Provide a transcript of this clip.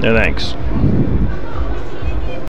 No thanks.